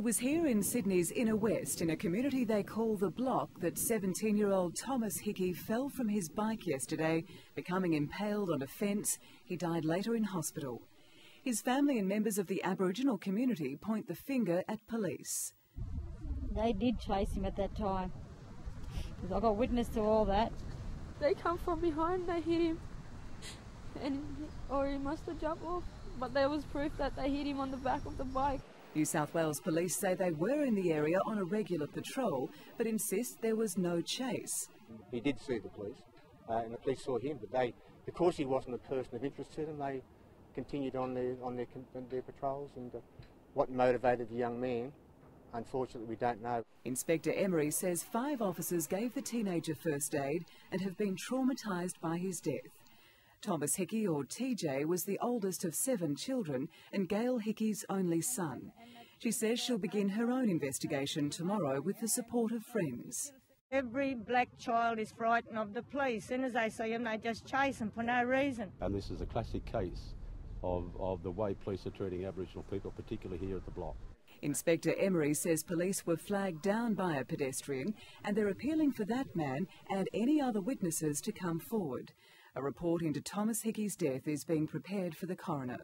It was here in Sydney's inner west, in a community they call the Block, that 17 year old Thomas Hickey fell from his bike yesterday, becoming impaled on a fence. He died later in hospital. His family and members of the Aboriginal community point the finger at police. They did chase him at that time. I got witness to all that. They come from behind, they hit him, and or he must have jumped off. But there was proof that they hit him on the back of the bike. New South Wales police say they were in the area on a regular patrol, but insist there was no chase. He did see the police, uh, and the police saw him, but they, because he wasn't a person of interest to them, they continued on their on their, their patrols. And uh, what motivated the young man, unfortunately, we don't know. Inspector Emery says five officers gave the teenager first aid and have been traumatised by his death. Thomas Hickey, or TJ, was the oldest of seven children and Gail Hickey's only son. She says she'll begin her own investigation tomorrow with the support of friends. Every black child is frightened of the police. As soon as they see them, they just chase them for no reason. And this is a classic case of, of the way police are treating Aboriginal people, particularly here at the block. Inspector Emery says police were flagged down by a pedestrian and they're appealing for that man and any other witnesses to come forward. A report into Thomas Hickey's death is being prepared for the coroner.